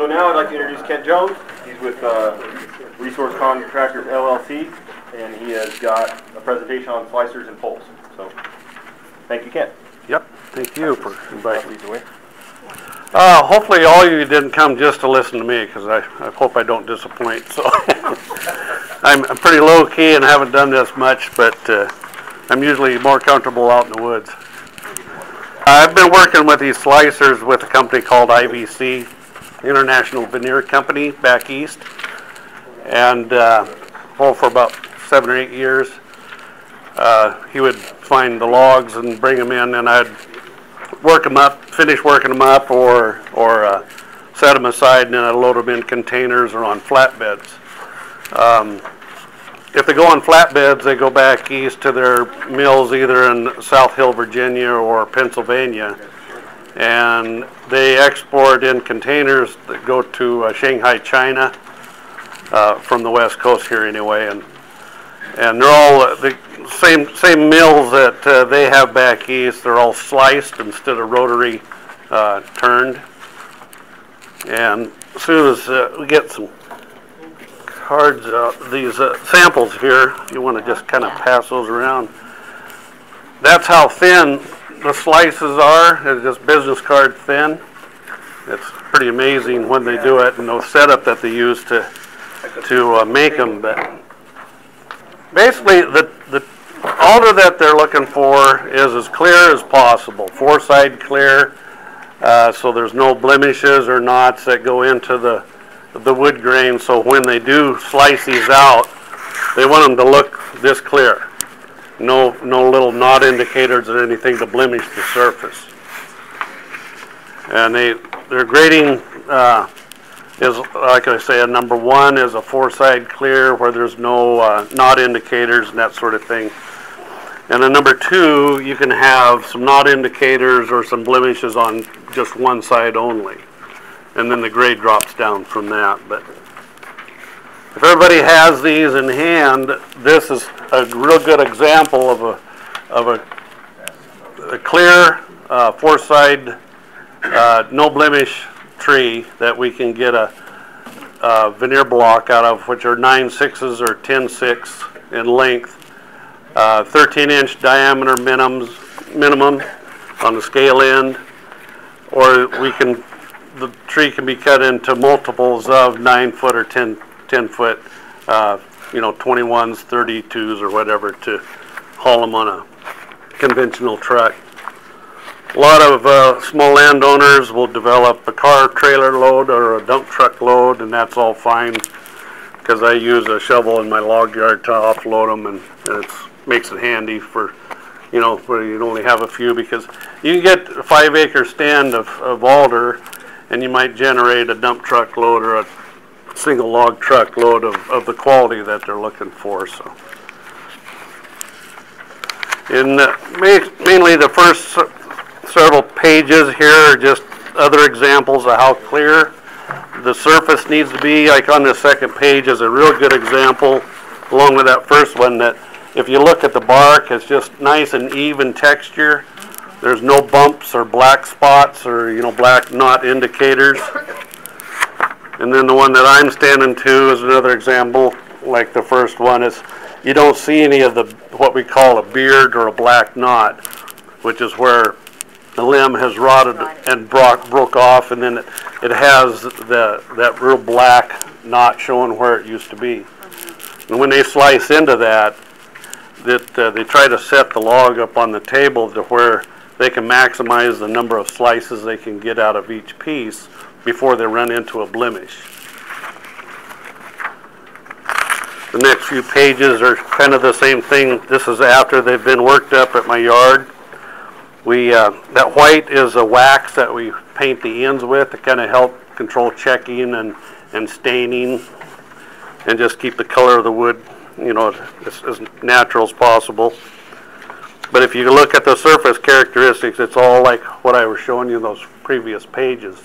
So now I'd like to introduce Kent Jones. He's with uh, Resource Contractors LLC, and he has got a presentation on slicers and poles. So, thank you, Kent. Yep, thank you for inviting me. Lead the way. Uh, hopefully all of you didn't come just to listen to me, because I, I hope I don't disappoint, so. I'm, I'm pretty low-key and haven't done this much, but, uh, I'm usually more comfortable out in the woods. I've been working with these slicers with a company called IVC, International Veneer Company, back east. And, uh, for about seven or eight years. Uh, he would find the logs and bring them in, and I'd work them up, finish working them up, or, or uh, set them aside, and then I'd load them in containers or on flatbeds. Um, if they go on flatbeds, they go back east to their mills either in South Hill, Virginia or Pennsylvania. And they export in containers that go to uh, Shanghai, China, uh, from the west coast here anyway. And, and they're all uh, the same, same mills that uh, they have back east. They're all sliced instead of rotary uh, turned. And as soon as uh, we get some cards, uh, these uh, samples here, you want to just kind of pass those around. That's how thin the slices are. Just business card thin. It's pretty amazing when they do it and the setup that they use to to uh, make them. But basically, the the alder that they're looking for is as clear as possible, four side clear, uh, so there's no blemishes or knots that go into the the wood grain, so when they do slice these out, they want them to look this clear. No, no little knot indicators or anything to blemish the surface. And they, their grading uh, is, like I say, a number one is a four-side clear where there's no uh, knot indicators and that sort of thing. And then number two, you can have some knot indicators or some blemishes on just one side only and then the grade drops down from that. But if everybody has these in hand, this is a real good example of a of a, a clear uh, four-side, uh, no blemish tree that we can get a, a, veneer block out of, which are nine sixes or ten six in length, uh, 13 inch diameter minimums minimum on the scale end, or we can the tree can be cut into multiples of nine foot or 10, 10 foot, uh, you know, 21s, 32s, or whatever to haul them on a conventional truck. A lot of uh, small landowners will develop a car trailer load or a dump truck load, and that's all fine because I use a shovel in my log yard to offload them, and, and it makes it handy for, you know, where you only have a few because you can get a five acre stand of, of alder and you might generate a dump truck load or a single log truck load of, of the quality that they're looking for. So, in uh, mainly the first several pages here are just other examples of how clear the surface needs to be. Like on the second page is a real good example, along with that first one, that if you look at the bark, it's just nice and even texture. There's no bumps or black spots or, you know, black knot indicators. And then the one that I'm standing to is another example, like the first one is you don't see any of the what we call a beard or a black knot, which is where the limb has rotted and broke, broke off, and then it, it has the, that real black knot showing where it used to be. And when they slice into that, that uh, they try to set the log up on the table to where they can maximize the number of slices they can get out of each piece before they run into a blemish. The next few pages are kind of the same thing. This is after they've been worked up at my yard. We uh, That white is a wax that we paint the ends with to kind of help control checking and, and staining and just keep the color of the wood, you know, as, as natural as possible. But if you look at the surface characteristics, it's all like what I was showing you in those previous pages.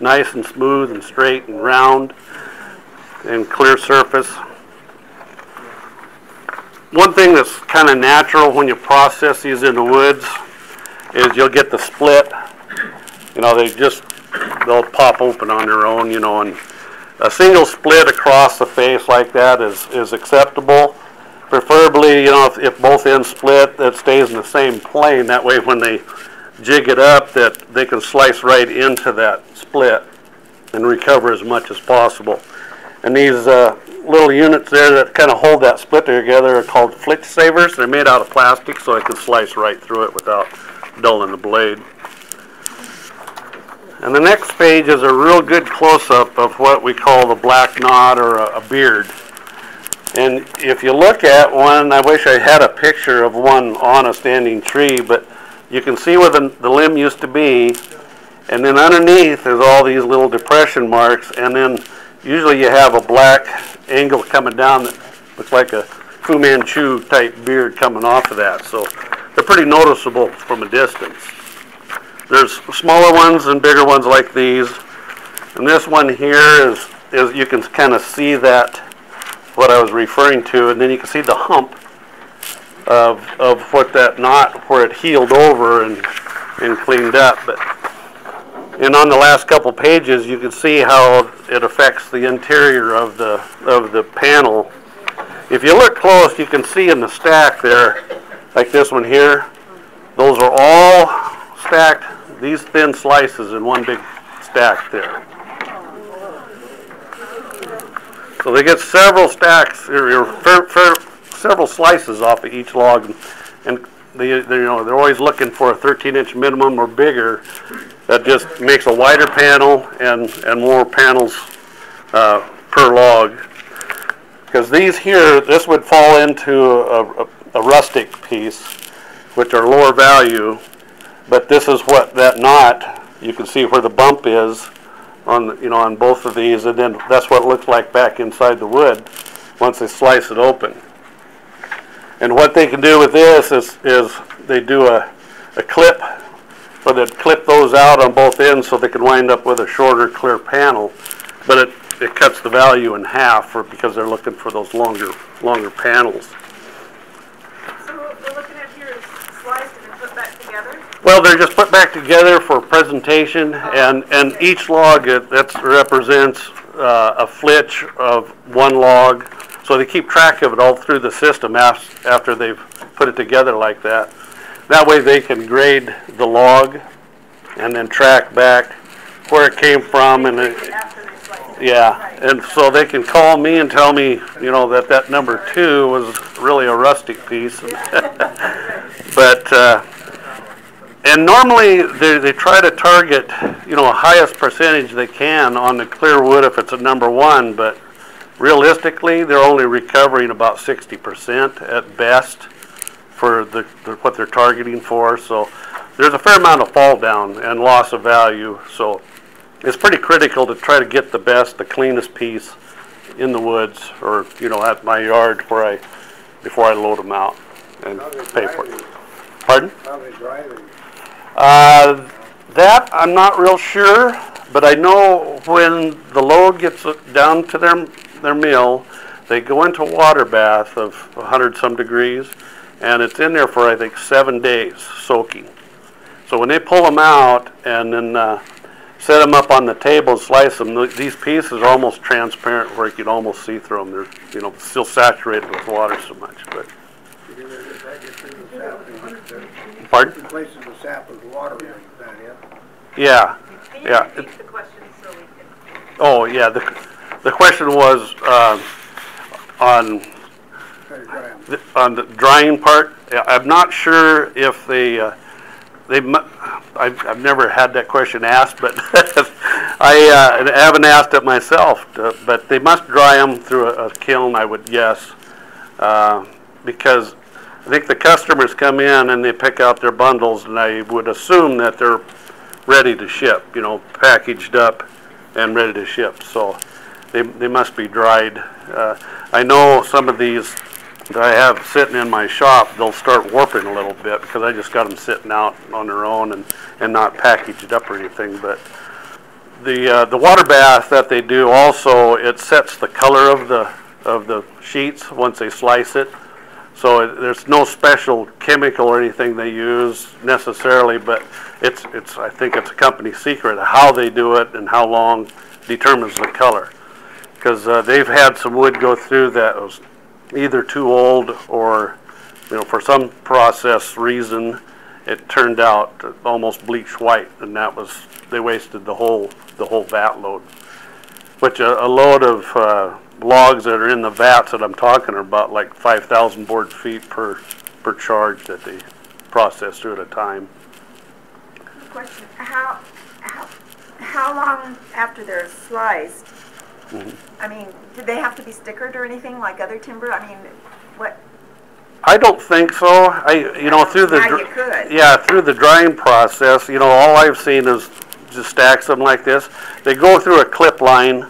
Nice and smooth and straight and round and clear surface. One thing that's kind of natural when you process these in the woods is you'll get the split. You know, they just they'll pop open on their own, you know, and a single split across the face like that is, is acceptable. Preferably, you know, if, if both ends split, that stays in the same plane. That way when they jig it up, that they can slice right into that split and recover as much as possible. And these uh, little units there that kind of hold that split together are called flitch savers. They're made out of plastic so I can slice right through it without dulling the blade. And the next page is a real good close-up of what we call the black knot or a, a beard. And if you look at one, I wish I had a picture of one on a standing tree, but you can see where the, the limb used to be, and then underneath is all these little depression marks, and then usually you have a black angle coming down that looks like a Fu Manchu type beard coming off of that. So they're pretty noticeable from a distance. There's smaller ones and bigger ones like these. And this one here is, is you can kind of see that, what I was referring to, and then you can see the hump of, of what that knot, where it healed over and, and cleaned up. But, and on the last couple pages, you can see how it affects the interior of the, of the panel. If you look close, you can see in the stack there, like this one here, those are all stacked, these thin slices in one big stack there. So they get several stacks, or, several slices off of each log, and they, they, you know, they're always looking for a 13-inch minimum or bigger. That just makes a wider panel and, and more panels uh, per log. Because these here, this would fall into a, a, a rustic piece, which are lower value, but this is what that knot, you can see where the bump is on, you know, on both of these, and then that's what it looks like back inside the wood once they slice it open. And what they can do with this is, is they do a, a clip, where they clip those out on both ends so they can wind up with a shorter, clear panel. But it, it cuts the value in half for, because they're looking for those longer, longer panels. So what we're looking at here is sliced and then put back together? Well, they're just put back together for presentation, and, and each log it, that's represents uh, a flitch of one log. So they keep track of it all through the system af- after they've put it together like that. That way they can grade the log and then track back where it came from and it, yeah, and so they can call me and tell me, you know, that that number two was really a rustic piece. But, uh, and normally they, they try to target, you know, highest percentage they can on the clear wood if it's a number one, but realistically, they're only recovering about sixty percent at best for the, the, what they're targeting for, so there's a fair amount of fall down and loss of value, so it's pretty critical to try to get the best, the cleanest piece in the woods or, you know, at my yard where I, before I load them out and pay for it. Pardon? How they dry them? Uh, that I'm not real sure, but I know when the load gets down to their, their mill, they go into a water bath of a hundred some degrees, and it's in there for, I think, seven days soaking. So when they pull them out and then, uh, set them up on the table and slice them, these pieces are almost transparent where you can almost see through them. They're, you know, still saturated with water so much, but, You know, if that gets through the sap, and it's, pardon? replaces the sap with water, is that it? Yeah. Can you Yeah. repeat the question so we can? Oh, yeah, the, the question was, uh, on, Try to dry them. The- on the drying part. I'm not sure if they uh, they. I've, I've never had that question asked, but I, uh, haven't asked it myself, uh, but they must dry them through a a kiln, I would guess. Uh, because I think the customers come in and they pick out their bundles and I would assume that they're ready to ship, you know, packaged up and ready to ship. So they, they must be dried. Uh, I know some of these that I have sitting in my shop, they'll start warping a little bit because I just got them sitting out on their own and, and not packaged up or anything. But the, uh, the water bath that they do also, it sets the color of the, of the sheets once they slice it. So it- there's no special chemical or anything they use necessarily, but it's, it's, I think it's a company secret. How they do it and how long determines the color. Because uh, they've had some wood go through that was either too old or, you know, for some process reason, it turned out almost bleached white, and that was, they wasted the whole, the whole vat load. Which a, a load of, uh, logs that are in the vats that I'm talking about like five thousand board feet per, per charge that they process through at a time. Question, how, how, how long after they're sliced? Mm-hmm. I mean, do they have to be stickered or anything like other timber? I mean, what, I don't think so. I, you know, through the. Dr- Yeah, through the drying process, you know, all I've seen is just stacks them like this. They go through a clip line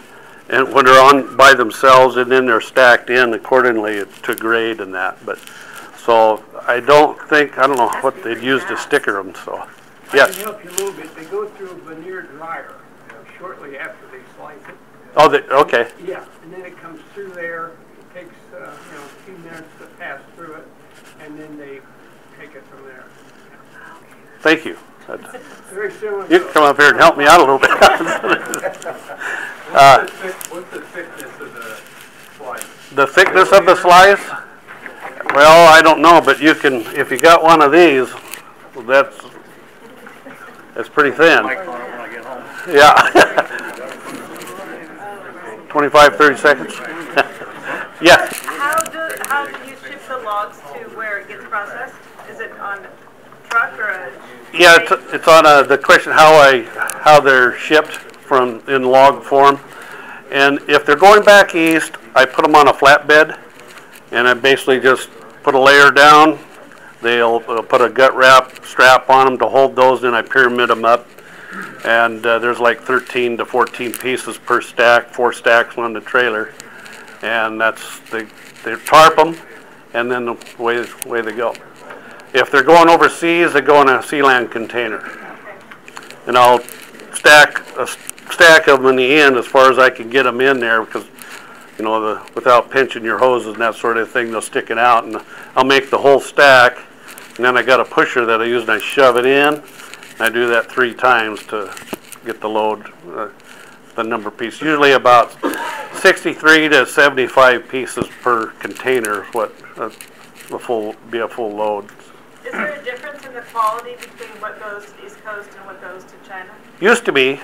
and when they're on by themselves and then they're stacked in accordingly to grade and that, but, so I don't think, I don't know Has what they'd use to sticker them, so. I Yes, can help you a little bit. They go through a veneer dryer uh, shortly after they slice it. Oh, they, okay, Yeah, and then it comes through there. It takes, uh, you know, a few minutes to pass through it, and then they take it from there. thank you. That's- Very similar. You can come up here and help me out a little bit. Uh, What's the thick- what's the thickness of the slice? The thickness of the slice? Well, I don't know, but you can, if you got one of these, that's, that's pretty thin. Yeah. 25, 30 seconds? Yeah, How do, how do you ship the logs to where it gets processed? Is it on a truck or a? yeah, it's, it's on uh the question how I, how they're shipped from, in log form. And if they're going back east, I put them on a flatbed, and I basically just put a layer down. They'll uh, put a gut wrap strap on them to hold those, and I pyramid them up. And uh, there's like 13 to 14 pieces per stack, four stacks on the trailer. And that's, they, they tarp them, and then the away, away they go. If they're going overseas, they go in a Sealand container. And I'll stack, a stack of them in the end as far as I can get them in there, because, you know, the, without pinching your hoses and that sort of thing, they'll stick it out, and I'll make the whole stack, and then I got a pusher that I use, and I shove it in, I do that three times to get the load, uh, the number of pieces, usually about sixty-three to seventy-five pieces per container, is what, uh, a full, be a full load. Is there a difference in the quality between what goes to the East Coast and what goes to China? Used to be,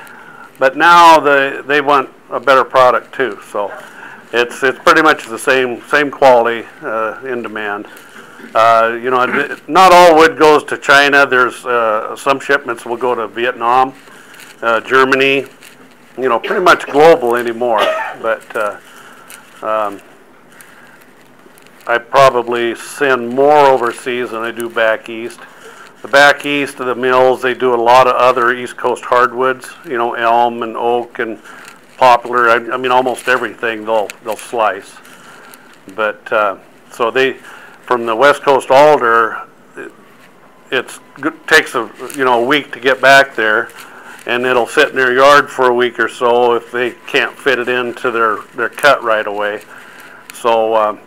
but now they, they want a better product too, so it's, it's pretty much the same, same quality, uh, in demand. Uh, you know, not all wood goes to China, there's, uh, some shipments will go to Vietnam, uh, Germany, you know, pretty much global anymore, but, uh, um, I probably send more overseas than I do back east. The back east of the mills, they do a lot of other East Coast hardwoods, you know, elm and oak and poplar. I, I mean, almost everything they'll, they'll slice. But, uh, so they, from the West Coast alder, it- takes a, you know, a week to get back there. And it'll sit in their yard for a week or so if they can't fit it into their, their cut right away. So, um,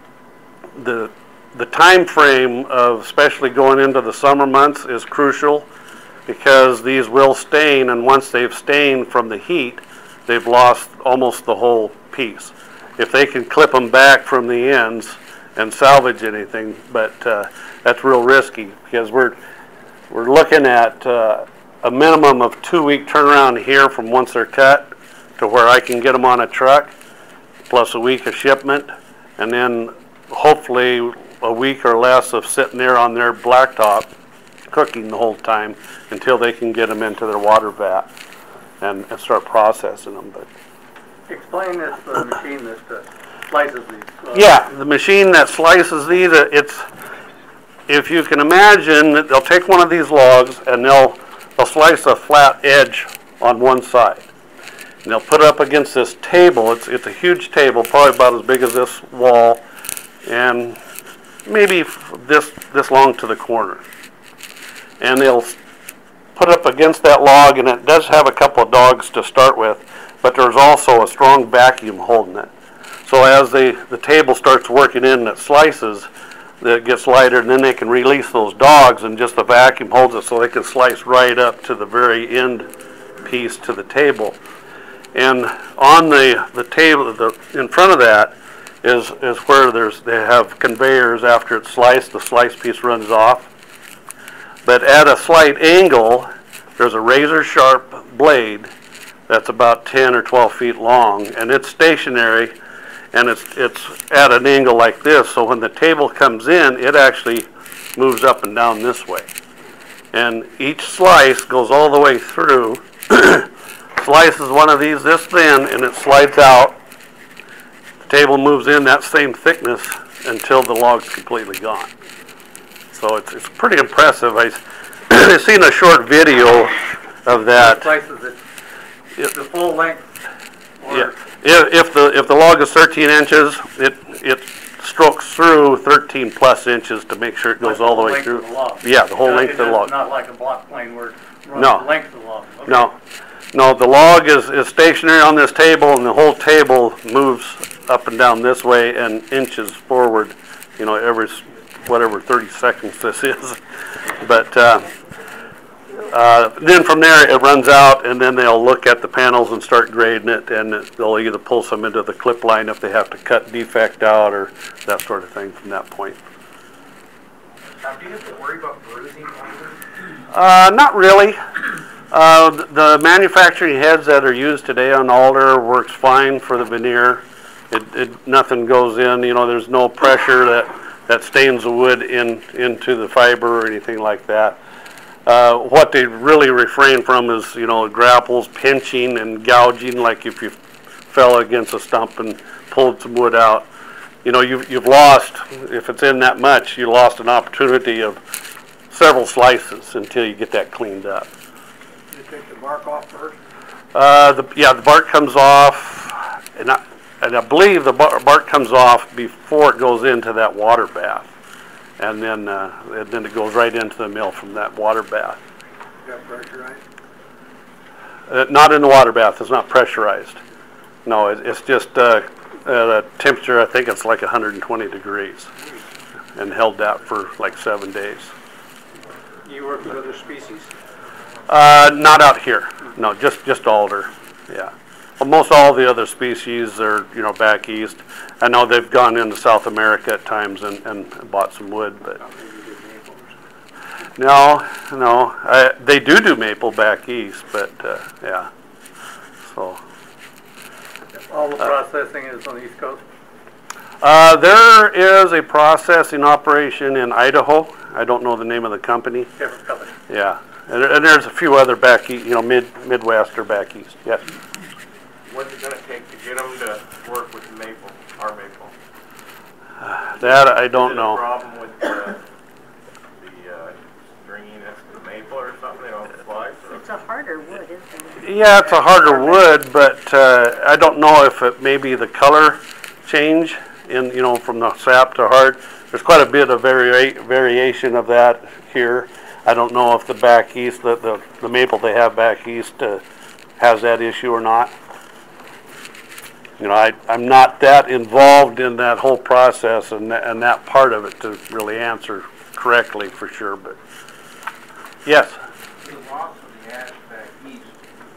the, the time frame of especially going into the summer months is crucial because these will stain and once they've stained from the heat, they've lost almost the whole piece. If they can clip them back from the ends and salvage anything, but, uh, that's real risky because we're, we're looking at, uh, a minimum of two-week turnaround here from once they're cut to where I can get them on a truck, plus a week of shipment, and then hopefully a week or less of sitting there on their blacktop, cooking the whole time until they can get them into their water vat and, and start processing them, but. Explain this, machine uh, slices these. uh, Yeah, the machine that slices these, uh, it's, if you can imagine, they'll take one of these logs and they'll, they'll slice a flat edge on one side. And they'll put it up against this table, it's, it's a huge table, probably about as big as this wall, and maybe this, this long to the corner. And they'll put up against that log, and it does have a couple of dogs to start with, but there's also a strong vacuum holding it. So as the, the table starts working in and it slices, that gets lighter, and then they can release those dogs, and just the vacuum holds it so they can slice right up to the very end piece to the table. And on the, the table, the, in front of that is, is where there's, they have conveyors after it's sliced, the sliced piece runs off. But at a slight angle, there's a razor sharp blade that's about 10 or 12 feet long, and it's stationary, and it's, it's at an angle like this, so when the table comes in, it actually moves up and down this way. And each slice goes all the way through, slices one of these this thin, and it slides out. The table moves in that same thickness until the log's completely gone. So it's, it's pretty impressive. I, I seen a short video of that. Slices it, the full length, Yeah, or if, if the, if the log is thirteen inches, it, it strokes through thirteen plus inches to make sure it goes all the way through. the. Yeah, the whole length of the log. Not like a block plane where it runs No. the length of the log. Okay. No, no, the log is, is stationary on this table and the whole table moves up and down this way and inches forward, you know, every, s- whatever, thirty seconds this is. But, uh, uh, then from there, it runs out and then they'll look at the panels and start grading it and they'll either pull some into the clip line if they have to cut defect out or that sort of thing from that point. Now, do you have to worry about bruising? Uh, not really. Uh, the manufacturing heads that are used today on Alder works fine for the veneer. It, it, nothing goes in, you know, there's no pressure that, that stains the wood in, into the fiber or anything like that. Uh, what they really refrain from is, you know, grapples, pinching and gouging, like if you fell against a stump and pulled some wood out. You know, you've, you've lost, if it's in that much, you lost an opportunity of several slices until you get that cleaned up. You take the bark off first? Uh, the, yeah, the bark comes off, and I, and I believe the bark comes off before it goes into that water bath. And then, uh, and then it goes right into the mill from that water bath. Got pressurized? Uh, not in the water bath, it's not pressurized. No, it, it's just, uh, at a temperature, I think it's like hundred and twenty degrees. And held that for like seven days. You work with other species? Uh, not out here. No, just, just alder, yeah. Most all the other species are, you know, back east. I know they've gone into South America at times and, and bought some wood, but. No, no, I, they do do maple back east, but, uh, yeah. So, All the processing is on the East Coast? uh, there is a processing operation in Idaho. I don't know the name of the company, Different company. yeah. And, and there's a few other back, e- you know, mid, Midwest or back east, yes. What's it gonna take to get them to work with maple, our maple? That I don't Is it a know. problem with the, the, uh, stringiness of the maple or something, they don't slice or? It's a harder wood, isn't it? Yeah, it's a harder wood, but uh, I don't know if it maybe the color change in, you know, from the sap to hard. There's quite a bit of varia- variation of that here. I don't know if the back east, the, the, the maple they have back east uh, has that issue or not. You know, I, I'm not that involved in that whole process and, tha- and that part of it to really answer correctly for sure, but, yes. The loss of the ash back east,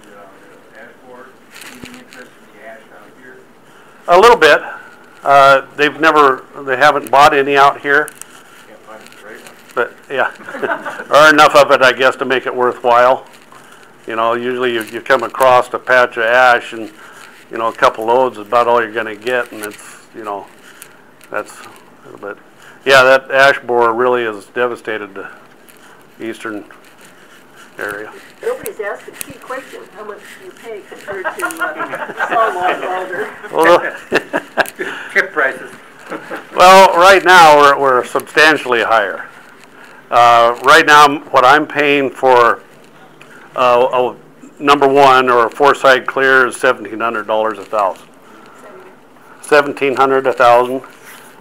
the, uh, the ash board, any interest in the ash out here? A little bit. Uh, they've never, they haven't bought any out here, Can't find a straight one. but yeah. or enough of it, I guess, to make it worthwhile. You know, usually you, you come across a patch of ash and, you know, a couple loads is about all you're gonna get and it's, you know, that's, a little bit. yeah, that ash borer really has devastated the eastern area. Nobody's asked the key question, how much do you pay compared to uh, sawlog alder? Well, Chip prices. Well, right now, we're, we're substantially higher. Uh, right now, what I'm paying for, uh, a number one, or a four-side clear is seventeen hundred dollars a thousand. Seventeen hundred a thousand.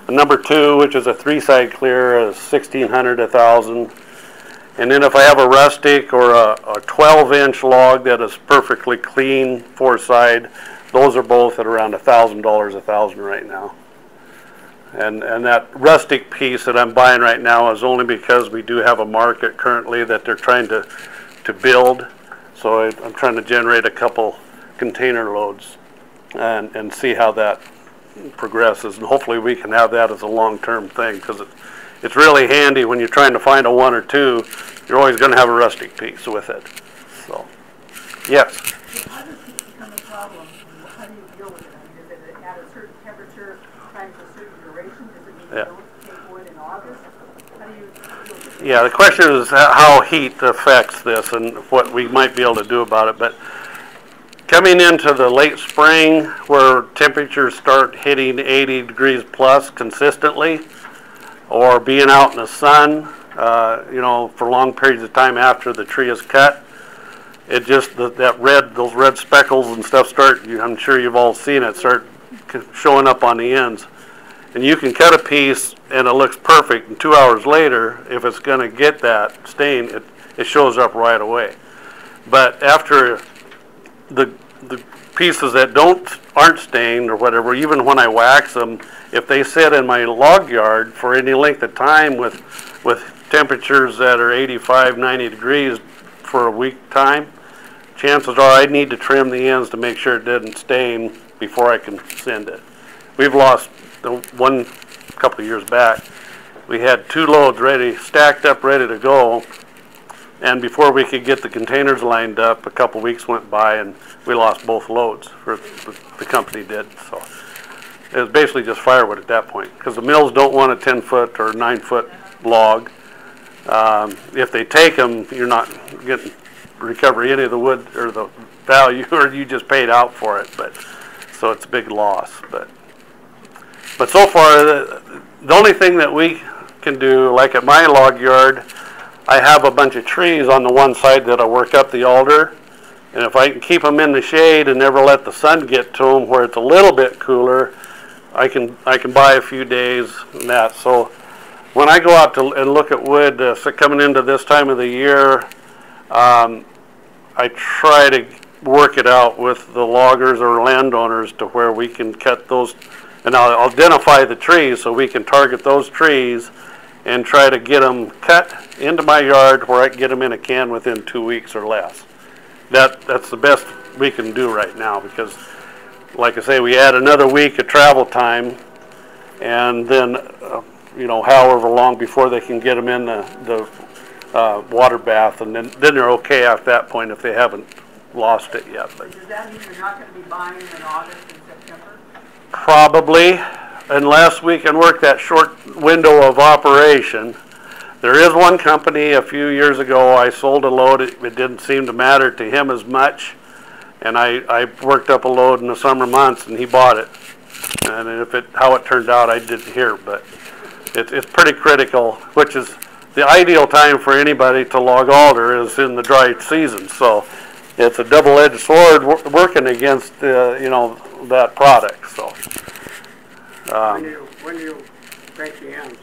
A number two, which is a three-side clear, is sixteen hundred a thousand. And then if I have a rustic or a, a twelve-inch log that is perfectly clean, four-side, those are both at around a thousand dollars a thousand right now. And, and that rustic piece that I'm buying right now is only because we do have a market currently that they're trying to, to build. So I- I'm trying to generate a couple container loads and, and see how that progresses. And hopefully we can have that as a long-term thing, because it, it's really handy when you're trying to find a one or two, you're always gonna have a rustic piece with it, so. Yes, How does heat become a problem? and How do you deal with it? I mean, is it at a certain temperature, times a certain duration? Does it mean Yeah. you don't take wood in August? How do you deal with it? Yeah, the question is how heat affects this and what we might be able to do about it, but coming into the late spring where temperatures start hitting 80 degrees plus consistently, or being out in the sun, uh, you know, for long periods of time after the tree is cut, it just, that that red, those red speckles and stuff start, you- I'm sure you've all seen it, start showing up on the ends. And you can cut a piece and it looks perfect, and two hours later, if it's gonna get that stain, it, it shows up right away. But after the, the pieces that don't, aren't stained or whatever, even when I wax them, if they sit in my log yard for any length of time with, with temperatures that are 85, 90 degrees for a week time, chances are I need to trim the ends to make sure it didn't stain before I can send it. We've lost, the one, couple of years back, we had two loads ready, stacked up, ready to go, and before we could get the containers lined up, a couple weeks went by and we lost both loads, for, the company did, so. It was basically just firewood at that point, because the mills don't want a ten-foot or nine-foot log. Um, if they take them, you're not getting, recovery any of the wood or the value, or you just paid out for it, but, so it's a big loss, but. But so far, the, the only thing that we can do, like at my log yard, I have a bunch of trees on the one side that I work up the alder. And if I can keep them in the shade and never let the sun get to them where it's a little bit cooler, I can, I can buy a few days and that. So when I go out to, and look at wood, uh, so coming into this time of the year, um, I try to work it out with the loggers or landowners to where we can cut those, and I'll identify the trees so we can target those trees and try to get them cut into my yard where I can get them in a can within two weeks or less. That, that's the best we can do right now because, like I say, we add another week of travel time and then, uh, you know, however long before they can get them in the, the, uh, water bath and then, then they're okay at that point if they haven't lost it yet, but. Does that mean you're not gonna be buying in August? Probably, unless we can work that short window of operation. There is one company, a few years ago, I sold a load, it, it didn't seem to matter to him as much. And I, I worked up a load in the summer months and he bought it. And if it, how it turned out, I didn't hear, but it's, it's pretty critical, which is the ideal time for anybody to log alder is in the dry season, so it's a double-edged sword working against, uh, you know, that product, so. When Um, you, when you break the ends,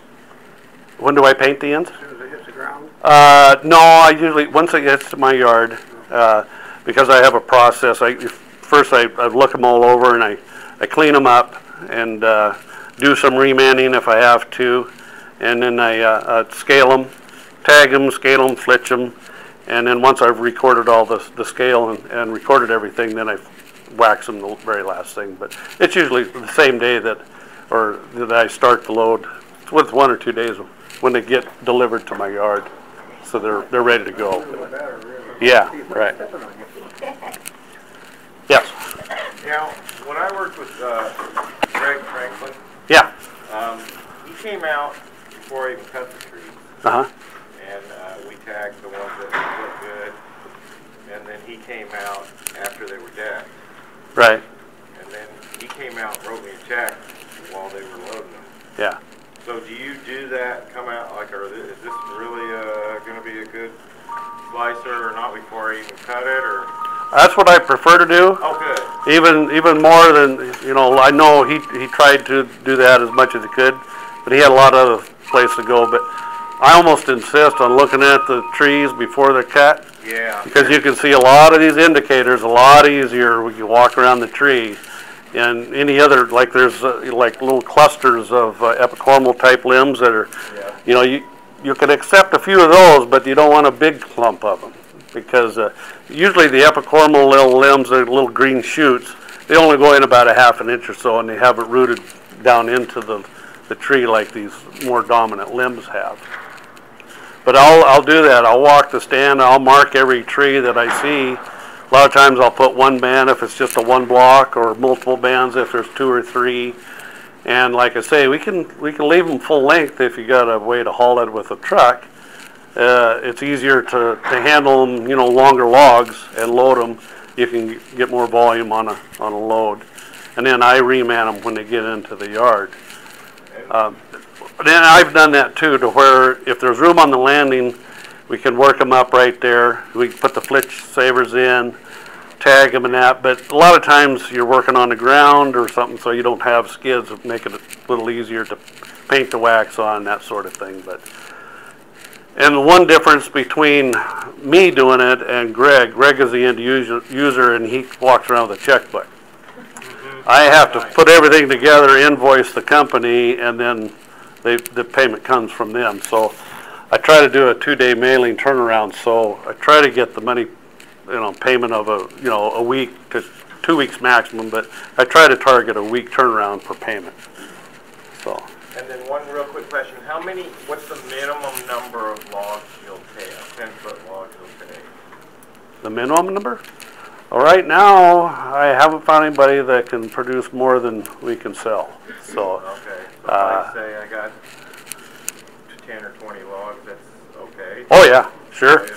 when do I paint the ends? as soon as it hits the ground, Uh, no, I usually, once it gets to my yard, uh, because I have a process, I, first I, I look them all over and I, I clean them up and, uh, do some remanning if I have to. And then I, uh, uh, scale them, tag them, scale them, flitch them. And then once I've recorded all the, the scale and, and recorded everything, then I wax them the very last thing. But it's usually the same day that, or that I start the load, It's with one or two days when they get delivered to my yard. So they're, they're ready to go. Yeah, right. Yes, Now, when I worked with, uh, Greg Franklin, yeah, um, he came out before I even cut the trees, uh-huh, and, uh, we tagged the ones that looked good, and then he came out after they were dead, right, and then he came out and wrote me a check while they were loading them. yeah. So do you do that, come out, like, or is this really, uh, gonna be a good slicer or not before I even cut it, or? That's what I prefer to do, Oh, good. even, even more than, you know, I know he, he tried to do that as much as he could, but he had a lot of other places to go, but I almost insist on looking at the trees before they're cut, Yeah. because you can see a lot of these indicators a lot easier when you walk around the tree. And any other, like there's uh, like little clusters of uh, epicormal type limbs that are, Yeah. you know, you, you can accept a few of those, but you don't want a big clump of them. Because uh, usually the epicormal little limbs, are little green shoots, they only go in about a half an inch or so and they haven't rooted down into the, the tree like these more dominant limbs have. But I'll, I'll do that. I'll walk the stand, I'll mark every tree that I see. A lot of times I'll put one band if it's just a one block or multiple bands if there's two or three. And like I say, we can, we can leave them full length if you got a way to haul it with a truck. Uh, it's easier to, to handle them, you know, longer logs and load them. You can get more volume on a, on a load. And then I reman them when they get into the yard. Um, then I've done that too, to where if there's room on the landing, we can work them up right there. We can put the flitch savers in, tag them and that. But a lot of times you're working on the ground or something, so you don't have skids, make it a little easier to paint the wax on, that sort of thing. But and the one difference between me doing it and Greg, Greg is the end user, user and he walks around with a checkbook. Mm-hmm. I have to put everything together, invoice the company, and then they, the payment comes from them. So I try to do a two-day mailing turnaround, so I try to get the money, you know, payment of a, you know, a week to two weeks maximum, but I try to target a week turnaround for payment. So, And then one real quick question, how many, what's the minimum number of logs you'll pay, ten foot logs you'll pay? the minimum number? Well, right now, I haven't found anybody that can produce more than we can sell, so. Okay, so Uh, I say I got ten or twenty logs, that's okay? Oh, yeah, sure.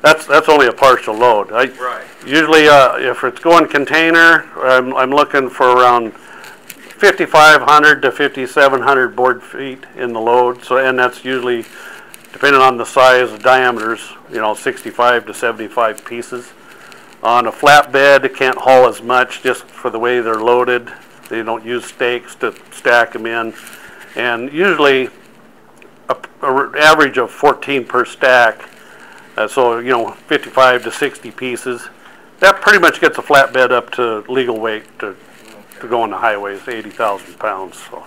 That's, that's only a partial load. I, Right, Usually, uh, if it's going container, I'm, I'm looking for around fifty-five hundred to fifty-seven hundred board feet in the load, so, and that's usually, depending on the size, the diameters, you know, sixty-five to seventy-five pieces. On a flatbed, it can't haul as much just for the way they're loaded. They don't use stakes to stack them in. And usually, a, a average of fourteen per stack, uh, so, you know, 55 to 60 pieces. That pretty much gets a flatbed up to legal weight to, to go on the highways, 80,000 pounds, so.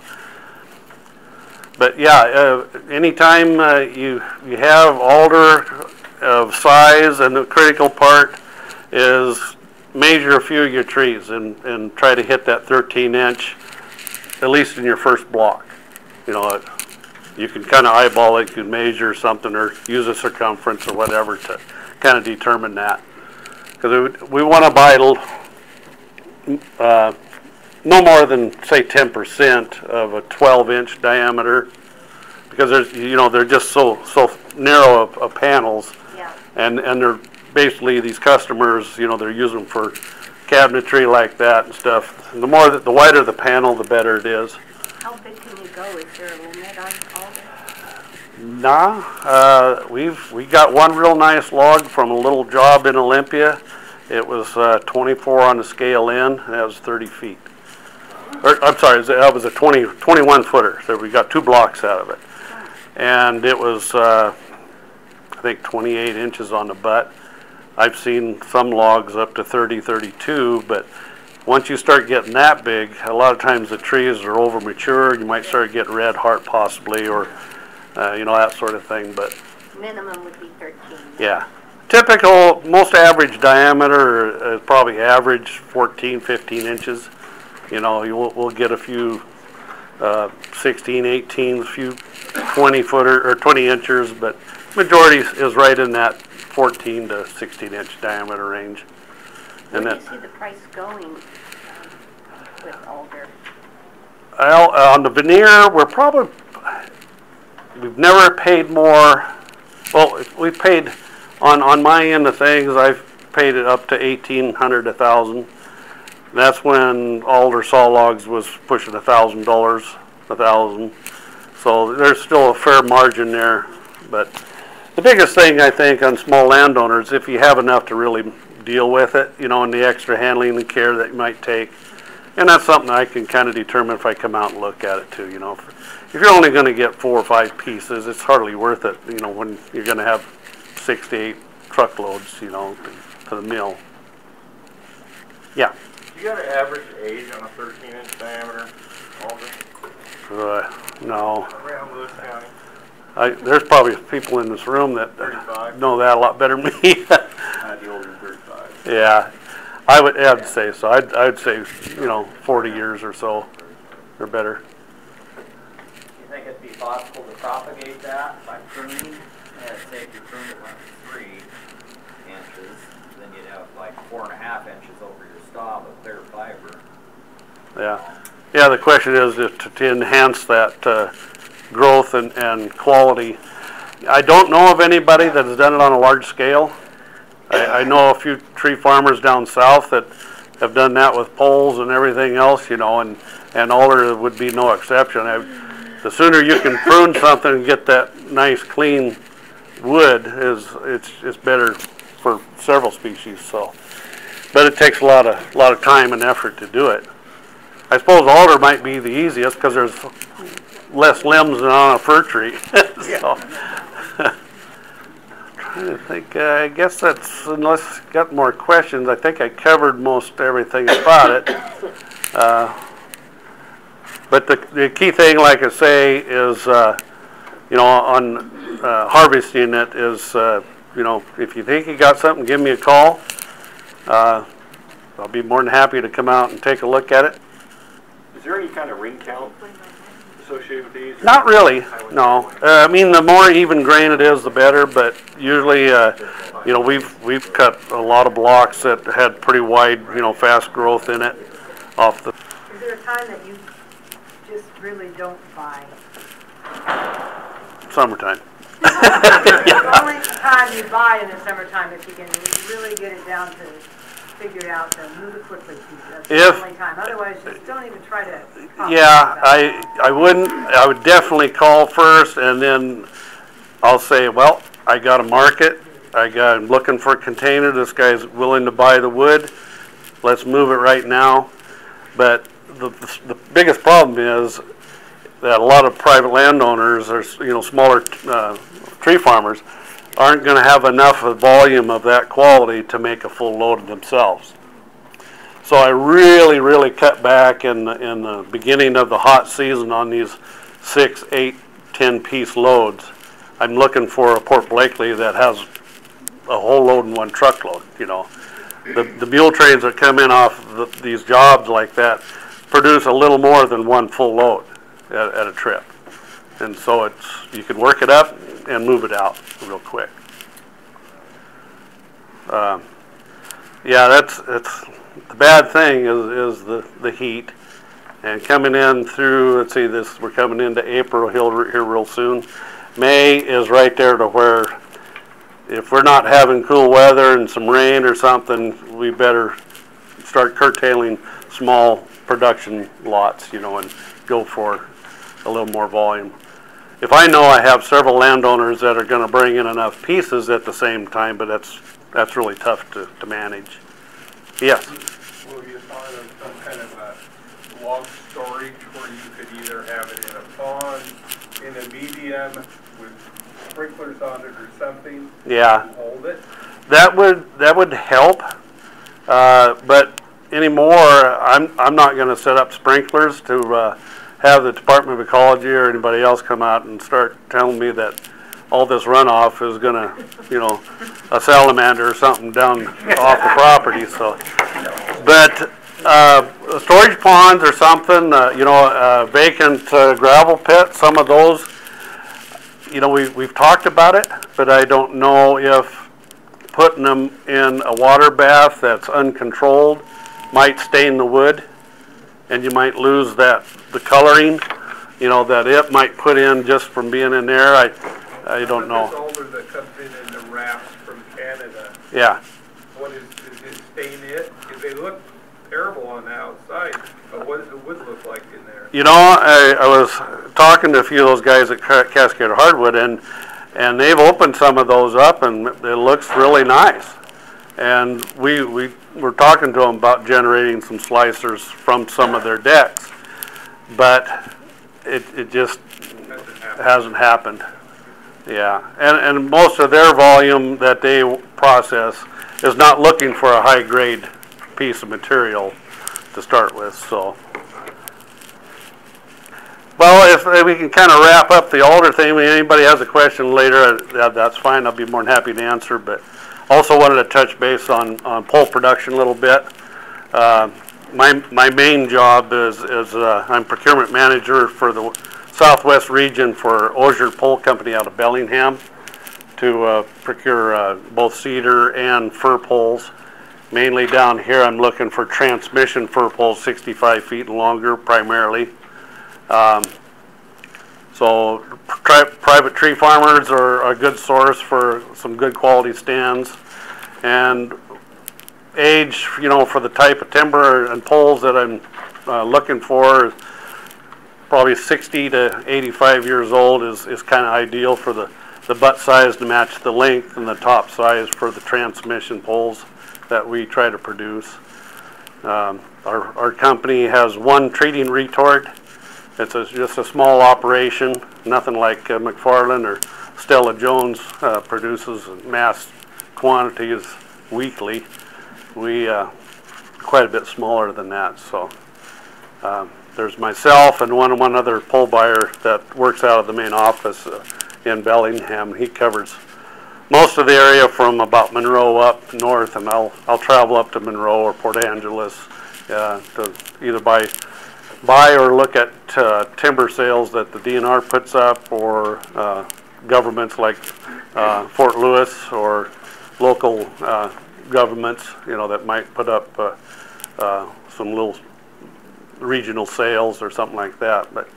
But yeah, uh, anytime uh, you, you have alder of size and the critical part is measure a few of your trees and, and try to hit that 13 inch, at least in your first block. You know, you can kind of eyeball it, you can measure something or use a circumference or whatever to kind of determine that. Because we want to buy, uh, no more than, say, ten percent of a twelve-inch diameter. Because there's, you know, they're just so, so narrow of, of panels. Yeah. And, and they're basically, these customers, you know, they're using them for cabinetry like that and stuff. The more, that- the wider the panel, the better it is. How big can you go? Is there a limit on all this? Nah, uh, we've, we got one real nice log from a little job in Olympia. It was, uh, twenty-four on the scale in, and that was thirty feet. Or, I'm sorry, that was a 20 21 footer, so we got two blocks out of it. And it was, uh, I think twenty-eight inches on the butt. I've seen some logs up to 30, 32, but once you start getting that big, a lot of times the trees are over mature, you might start getting red heart possibly, or, uh, you know, that sort of thing, but Minimum would be thirteen. yeah. Typical, most average diameter is probably average 14, 15 inches. You know, you will, we'll get a few, uh, 16, 18, a few 20 footer, or 20 inches, but majority is right in that 14 to 16 inch diameter range. And Where do you see the price going um, with alder? well, uh, on the veneer, we're probably, we've never paid more, well, we paid, on, on my end of things, I've paid it up to eighteen hundred, a thousand. That's when alder saw logs was pushing a thousand dollars, a thousand. So there's still a fair margin there, but the biggest thing I think on small landowners, if you have enough to really deal with it, you know, and the extra handling and care that you might take. And that's something I can kind of determine if I come out and look at it too, you know. If you're only gonna get four or five pieces, it's hardly worth it, you know, when you're gonna have six to eight truckloads, you know, to- to the mill. Yeah, Do You got an average age on a thirteen inch diameter Alder Uh, no, around Lewis County? I, there's probably people in this room that 35? know that a lot better than me. I'd be older than thirty-five. Yeah, I would, I'd say so. I'd, I'd say, you know, forty years or so, or better. You think it'd be possible to propagate that by pruning? Say if you pruned it went three inches, then you'd have like four and a half inches over your stub of clear fiber. Yeah. Yeah, the question is if to, to enhance that, uh, growth and, and quality. I don't know of anybody that has done it on a large scale. I, I know a few tree farmers down south that have done that with poles and everything else, you know, and, and Alder would be no exception. I, the sooner you can prune something and get that nice, clean wood is, it's, it's better for several species, so. But it takes a lot of, lot of time and effort to do it. I suppose alder might be the easiest because there's less limbs than on a fir tree. so, trying to think. Uh, I guess that's unless you got more questions. I think I covered most everything about it. Uh, but the, the key thing, like I say, is uh, you know on uh, harvesting it is uh, you know if you think you got something, give me a call. Uh, I'll be more than happy to come out and take a look at it. Is there any kind of ring count associated with these? Not really, no. Uh, I mean, the more even grain it is, the better, but usually, uh, you know, we've, we've cut a lot of blocks that had pretty wide, you know, fast growth in it off the, Is there a time that you just really don't buy? summertime. The only time you buy in the summertime, if you can really get it down to figure it out, then move it quickly. That's the If- only time. Otherwise, just don't even try to. Yeah, about it. I, I wouldn't, I would definitely call first and then I'll say, well, I got a market. I got, I'm looking for a container. This guy's willing to buy the wood. Let's move it right now. But the, the biggest problem is that a lot of private landowners or, you know, smaller, uh, tree farmers aren't gonna have enough of volume of that quality to make a full load themselves. So I really, really cut back in, the in the beginning of the hot season on these six, eight, ten piece loads. I'm looking for a Port Blakely that has a whole load in one truckload, you know. The, the mule trains that come in off the, these jobs like that produce a little more than one full load at, at a trip. And so it's, you can work it up and move it out real quick. Um, yeah, that's, it's, the bad thing is, is the, the heat. And coming in through, let's see, this, we're coming into April here, here real soon. May is right there to where if we're not having cool weather and some rain or something, we better start curtailing small production lots, you know, and go for a little more volume. If I know I have several landowners that are gonna bring in enough pieces at the same time, but that's, that's really tough to, to manage. Yes, Will you find some kind of a log storage where you could either have it in a pond, in a medium with sprinklers on it or something? yeah. Hold it? That would, that would help, uh, but anymore, I'm, I'm not gonna set up sprinklers to, uh, have the Department of Ecology or anybody else come out and start telling me that all this runoff is gonna, you know, a salamander or something down off the property, so. But, uh, storage ponds or something, uh, you know, uh, vacant uh, gravel pit, some of those, you know, we, we've talked about it, but I don't know if putting them in a water bath that's uncontrolled might stain the wood, and you might lose that, the coloring, you know, that it might put in just from being in there, I, I don't know. alder that comes in in the wraps from Canada, Yeah, what is, is it stain it? Because they look terrible on the outside, but what does the wood look like in there? you know, I, I was talking to a few of those guys at Ca- Cascade Hardwood, and, and they've opened some of those up, and it looks really nice. And we, we were talking to them about generating some slicers from some of their decks, but it, it just hasn't happened. Yeah, and, and most of their volume that they process is not looking for a high-grade piece of material. to start with, so. Well, if if we can kind of wrap up the Alder thing, if anybody has a question later, uh, that, that's fine, I'll be more than happy to answer, but also wanted to touch base on, on pole production a little bit. Uh, my, my main job is, is, uh, I'm procurement manager for the southwest region for Osier Pole Company out of Bellingham to, uh, procure, uh, both cedar and fir poles. Mainly down here, I'm looking for transmission fir poles sixty-five feet and longer primarily. Um, so pri- private tree farmers are a good source for some good quality stands. And age, you know, for the type of timber and poles that I'm uh, looking for, probably 60 to 85 years old is, is kind of ideal for the, the butt size to match the length and the top size for the transmission poles that we try to produce. Um, our, our company has one treating retort. It's a, just a small operation, nothing like uh, McFarland or Stella Jones uh, produces mass quantities weekly. We uh, quite a bit smaller than that. So um, there's myself and one one other pole buyer that works out of the main office uh, in Bellingham. He covers most of the area from about Monroe up north, and I'll I'll travel up to Monroe or Port Angeles uh, to either buy buy or look at uh, timber sales that the DNR puts up, or uh, governments like uh, Fort Lewis or local uh, governments, you know, that might put up uh, uh, some little regional sales or something like that. But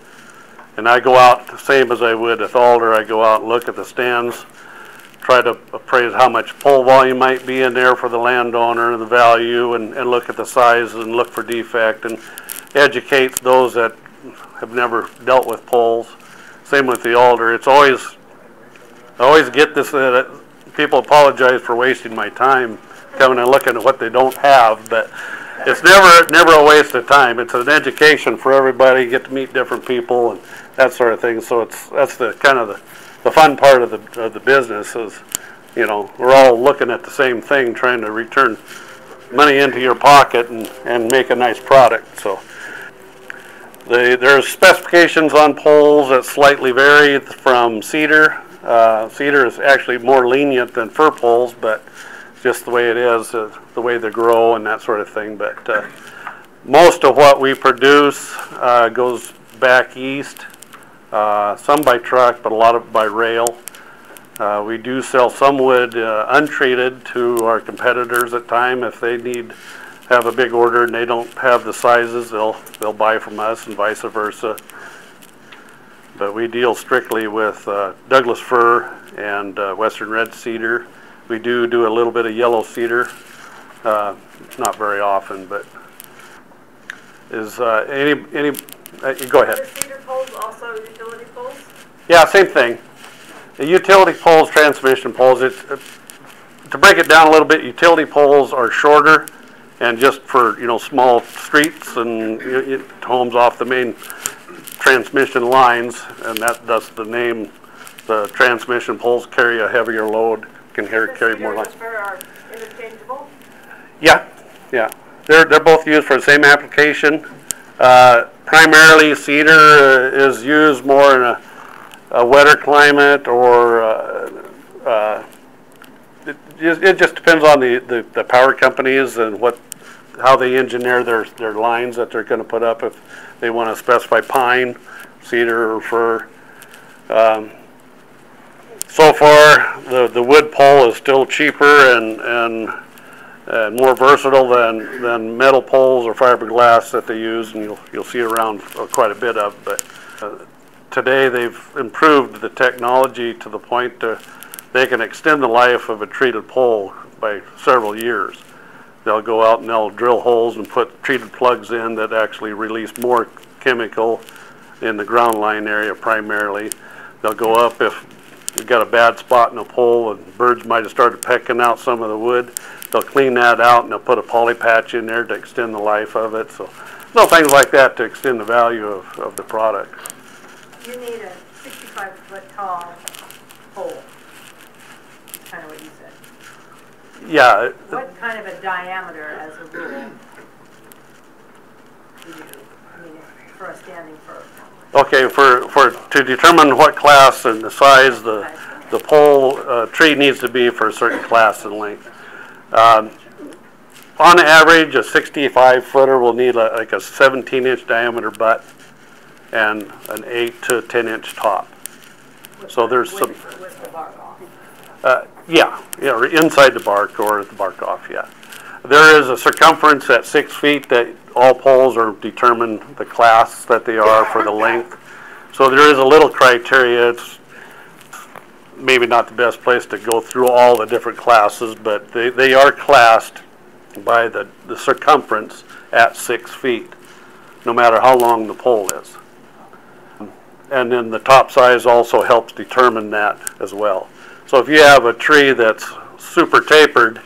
and I go out the same as I would with Alder. I go out and look at the stands, try to appraise how much pole volume might be in there for the landowner, and the value, and, and look at the size and look for defect and educate those that have never dealt with poles. Same with the Alder. It's always I always get this uh, people apologize for wasting my time coming and looking at what they don't have, but it's never never a waste of time. It's an education for everybody. You get to meet different people and that sort of thing. So it's that's the kind of the, the fun part of the of the business is, you know, we're all looking at the same thing, trying to return money into your pocket and, and make a nice product. So the, there's specifications on poles that slightly vary from cedar. Uh, cedar is actually more lenient than fir poles, but just the way it is, uh, the way they grow and that sort of thing. But uh, most of what we produce uh, goes back east, uh, some by truck, but a lot of by rail. Uh, we do sell some wood uh, untreated to our competitors at time if they need have a big order and they don't have the sizes, they'll they'll buy from us and vice versa. But we deal strictly with Douglas fir and western red cedar. We do do a little bit of yellow cedar, uh, not very often, but is uh, any any uh, go ahead. the cedar poles also utility poles? Yeah, same thing. The utility poles, transmission poles, it's, uh, to break it down a little bit, utility poles are shorter and just for, you know, small streets and homes off the main transmission lines, and that, that's the name. The transmission poles carry a heavier load, can carry, carry more cedar line. and are interchangeable? Yeah, yeah. They're, they're both used for the same application. Uh, primarily cedar uh, is used more in a, a wetter climate or, uh, uh, it just, it just depends on the, the, the power companies and what, how they engineer their, their lines that they're gonna put up. If they wanna specify pine, cedar or fir. Um, so far, the, the wood pole is still cheaper and, and and more versatile than, than metal poles or fiberglass that they use, and you'll, you'll see around uh, quite a bit of. But uh, today, they've improved the technology to the point to they can extend the life of a treated pole by several years. They'll go out and they'll drill holes and put treated plugs in that actually release more chemical in the ground line area primarily. They'll go up if we've got a bad spot in a pole and birds might have started pecking out some of the wood. They'll clean that out and they'll put a poly patch in there to extend the life of it. So little things like that to extend the value of, of the product. You need a sixty-five foot tall pole. Kind of what you said. Yeah, uh, What kind of a diameter as a rule? for you? I mean, for a standing firm? Okay, for, for, to determine what class and the size the, the pole, uh, tree needs to be for a certain class and length. Um, on average, a sixty-five footer will need a- like a seventeen inch diameter butt and an eight to ten inch top. So there's some, With, with the bark off? uh, yeah, yeah, or inside the bark or the bark off, yeah. There is a circumference at six feet that all poles are determined the class that they are for the length. So there is a little criteria, it's maybe not the best place to go through all the different classes, but they, they are classed by the, the circumference at six feet, no matter how long the pole is. And then the top size also helps determine that as well. So if you have a tree that's super tapered,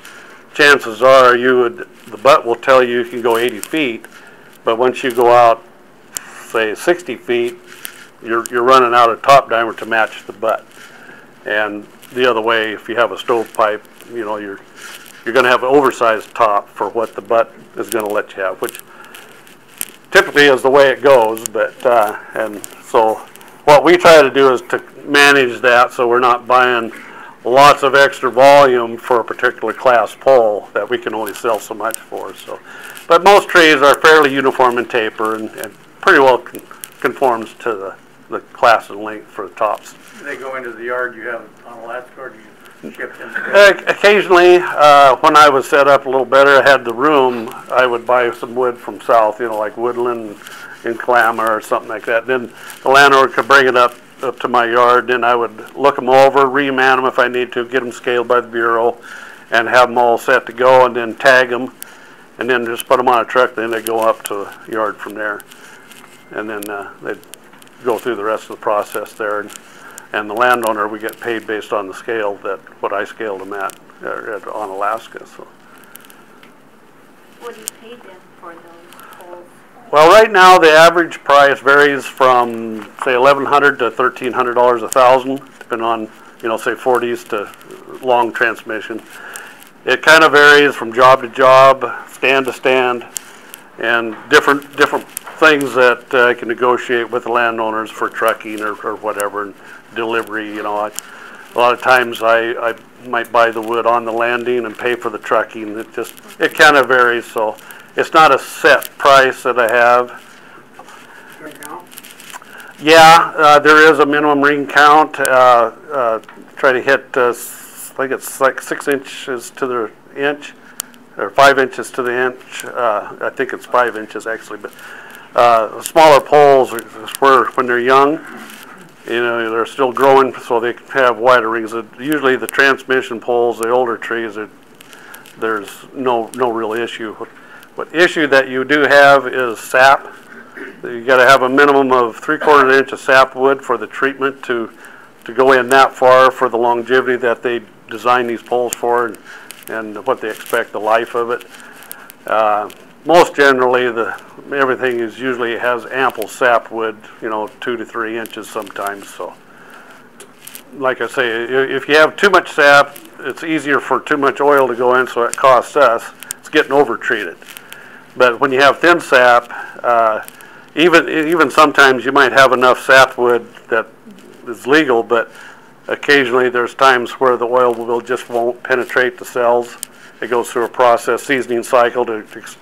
chances are you would, the butt will tell you you can go 80 feet, but once you go out, say 60 feet, you're, you're running out of top diameter to match the butt. And the other way, if you have a stovepipe, you know, you're, you're gonna have an oversized top for what the butt is gonna let you have, which typically is the way it goes, but, uh, and so what we try to do is to manage that so we're not buying lots of extra volume for a particular class pole that we can only sell so much for, so. But most trees are fairly uniform in taper and, and pretty well con- conforms to the, the class and length for the tops. They go into the yard, you have Onalaska, or do you ship them? Uh, Occasionally, uh, when I was set up a little better, I had the room, I would buy some wood from south, you know, like Woodland and Kalama or something like that. Then the landlord could bring it up, up to my yard, then I would look them over, reman them if I need to, get them scaled by the Bureau, and have them all set to go, and then tag them, and then just put them on a truck, then they go up to the yard from there. And then uh, they'd go through the rest of the process there. And and the landowner, we get paid based on the scale that, what I scaled them at, uh, at, Onalaska, so. What do you pay then for those? Well, right now, the average price varies from, say, eleven hundred to thirteen hundred dollars a thousand, depending on, you know, say forties to long transmission. It kind of varies from job to job, stand to stand, and different, different things that uh, I can negotiate with the landowners for trucking or, or whatever, and delivery, you know. I, a lot of times I, I might buy the wood on the landing and pay for the trucking. It just, it kind of varies, so it's not a set price that I have. Yeah, uh, there is a minimum ring count, uh, uh, try to hit, uh, I think it's like six inches to the inch, or five inches to the inch, uh, I think it's five inches actually, but, uh, smaller poles when they're young, you know, they're still growing, so they have wider rings. Usually the transmission poles, the older trees, there's no, no real issue. What- issue that you do have is sap. You gotta have a minimum of three quarter inch of sap wood for the treatment to, to go in that far for the longevity that they design these poles for and, and what they expect the life of it. Uh, most generally, the, everything is usually has ample sap wood, you know, two to three inches sometimes, so. Like I say, if you have too much sap, it's easier for too much oil to go in, so it costs us. It's getting over-treated. But when you have thin sap, uh, even, even sometimes you might have enough sapwood that is legal, but occasionally there's times where the oil will, just won't penetrate the cells. It goes through a process seasoning cycle to ex-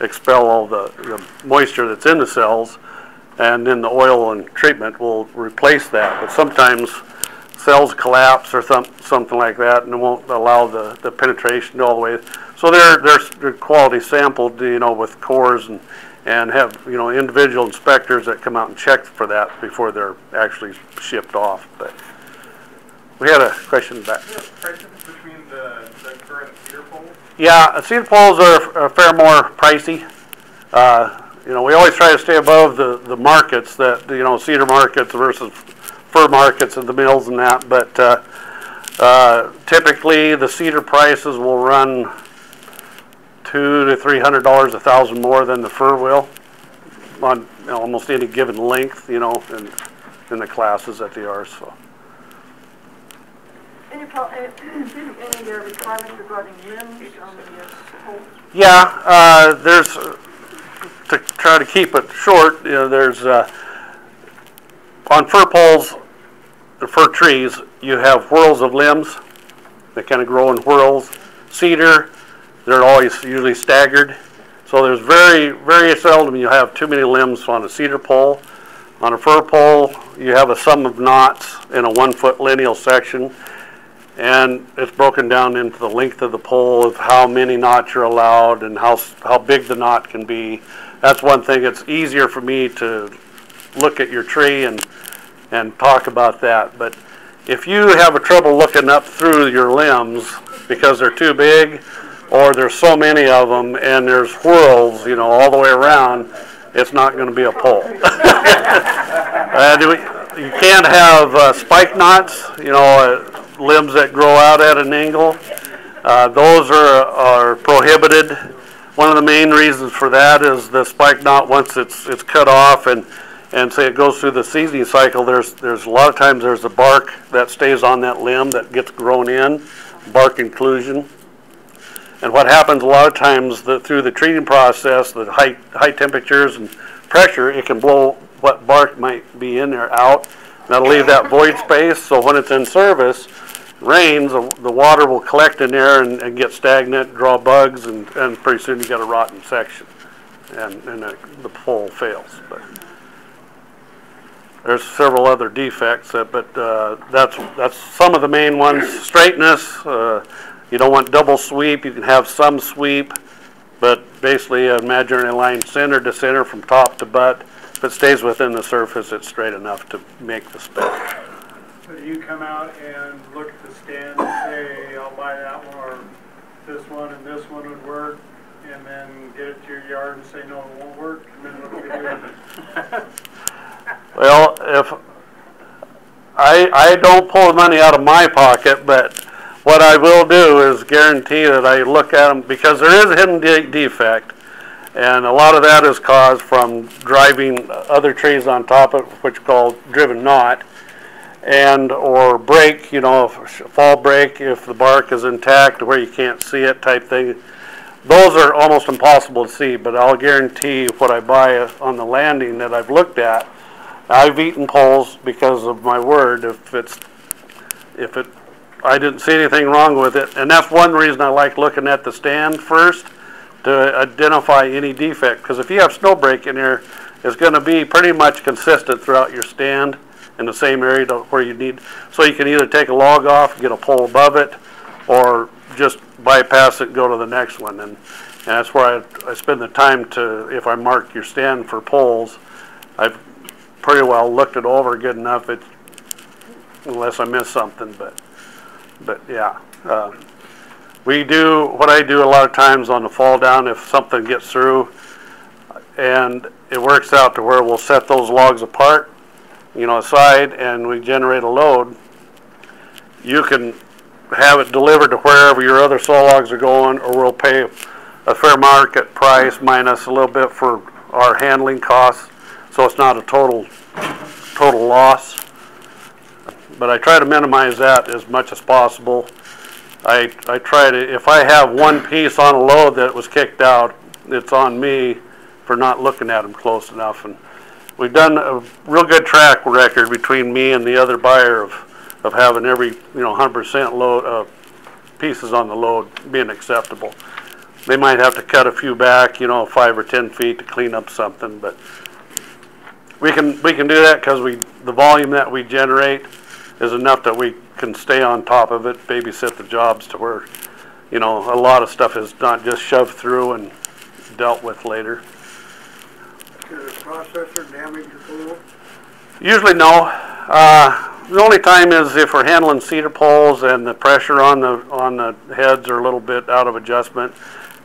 expel all the, the moisture that's in the cells, and then the oil and treatment will replace that. But sometimes cells collapse or some, something like that, and it won't allow the, the penetration all the way. So they're, they're, quality sampled, you know, with cores and, and have, you know, individual inspectors that come out and check for that before they're actually shipped off, but. We had a question back. Between the, the current cedar poles? Yeah, cedar poles are a fair more pricey. Uh, You know, we always try to stay above the, the markets that, you know, cedar markets versus fir markets and the mills and that, but uh, uh, typically, the cedar prices will run two to three hundred dollars a thousand more than the fir will on almost any given length, you know, in, in the classes that they are, so. Any, requirements regarding limbs on the poles? Yeah, uh, there's, uh, to try to keep it short, you know, there's, uh, on fir poles, the fir trees, you have whirls of limbs. that kind of grow in whirls. Cedar, they're always usually staggered. So there's very, very seldom you have too many limbs on a cedar pole. On a fir pole, you have a sum of knots in a one-foot lineal section. And it's broken down into the length of the pole of how many knots you're allowed and how, how big the knot can be. That's one thing, it's easier for me to look at your tree and, and talk about that. But if you have a trouble looking up through your limbs because they're too big, or there's so many of them and there's whirls, you know, all the way around, it's not gonna be a pole. Uh, we, you can't have uh, spike knots, you know, uh, limbs that grow out at an angle. Uh, those are, are prohibited. One of the main reasons for that is the spike knot, once it's, it's cut off and, and say it goes through the seasoning cycle, there's, there's a lot of times there's a bark that stays on that limb that gets grown in, bark inclusion. And what happens a lot of times the, through the treating process, the high, high temperatures and pressure, it can blow what bark might be in there out. That'll leave that void space, so when it's in service, rains, the water will collect in there and, and get stagnant, draw bugs, and, and pretty soon you got a rotten section. And, and the, the pole fails, but. There's several other defects, uh, but, uh, that's, that's some of the main ones. Straightness, uh, you don't want double sweep, you can have some sweep, but basically an imaginary line center to center from top to butt. If it stays within the surface, it's straight enough to make the spec. So you come out and look at the stand and say, I'll buy that one, or this one and this one would work, and then get it to your yard and say, no, it won't work, and then what do we do? Well, if, I, I don't pull the money out of my pocket, but what I will do is guarantee that I look at them, because there is a hidden de- defect. And a lot of that is caused from driving other trees on top of, which called driven knot. And, or break, you know, fall break if the bark is intact where you can't see it type thing. Those are almost impossible to see, but I'll guarantee what I buy on the landing that I've looked at, I've eaten poles because of my word, if it's, if it, I didn't see anything wrong with it, and that's one reason I like looking at the stand first, to identify any defect, because if you have snow break in there, it's gonna be pretty much consistent throughout your stand in the same area to where you need, so you can either take a log off, get a pole above it, or just bypass it, and go to the next one, and, and that's where I, I spend the time to, if I mark your stand for poles, I've pretty well looked it over good enough, it, unless I miss something, but, but, yeah. Uh, We do, what I do a lot of times on the fall down, if something gets through, and it works out to where we'll set those logs apart, you know, aside, and we generate a load, you can have it delivered to wherever your other saw logs are going, or we'll pay a fair market price minus a little bit for our handling costs, so it's not a total, total loss. But I try to minimize that as much as possible. I, I try to, if I have one piece on a load that was kicked out, it's on me for not looking at them close enough. And we've done a real good track record between me and the other buyer of, of having every, you know, hundred percent load, uh, pieces on the load being acceptable. They might have to cut a few back, you know, five or ten feet to clean up something, but we can, we can do that because we, the volume that we generate is enough that we can stay on top of it, babysit the jobs to where, you know, a lot of stuff is not just shoved through and dealt with later. Does the processor damage pool? Usually no. Uh, the only time is if we're handling cedar poles and the pressure on the, on the heads are a little bit out of adjustment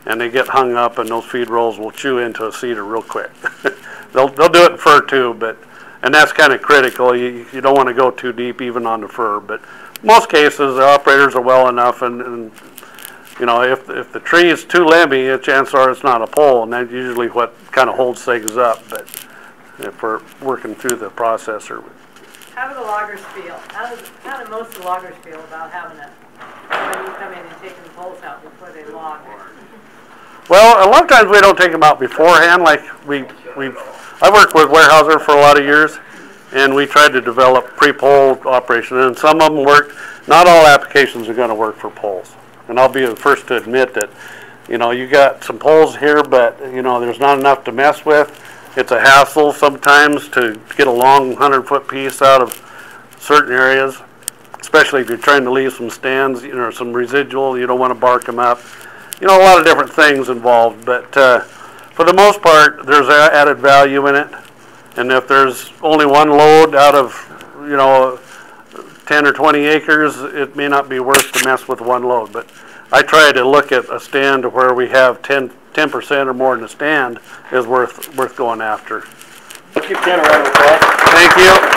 and they get hung up and those feed rolls will chew into a cedar real quick. They'll, they'll do it in fir too, but, and that's kind of critical. You, you don't want to go too deep even on the fir, but most cases, the operators are well enough and, and, you know, if, if the tree is too limby, a chance are it's not a pole and that's usually what kind of holds things up, but if we're working through the processor. How do the loggers feel? How do, how do most of the loggers feel about having it, when you come in and taking the poles out before they log? Well, a lot of times we don't take them out beforehand, like we, we, I worked with Weyerhaeuser for a lot of years, and we tried to develop pre-pole operation, and some of them worked. Not all applications are gonna work for poles. And I'll be the first to admit that, you know, you got some poles here, but, you know, there's not enough to mess with. It's a hassle sometimes to get a long hundred-foot piece out of certain areas, especially if you're trying to leave some stands, you know, some residual, you don't wanna bark them up you know, a lot of different things involved, but, uh, for the most part, there's added value in it. And if there's only one load out of, you know, ten or twenty acres, it may not be worth to mess with one load, but I try to look at a stand where we have ten, ten percent or more in the stand is worth, worth going after. Let's Ken a round of applause. Thank you.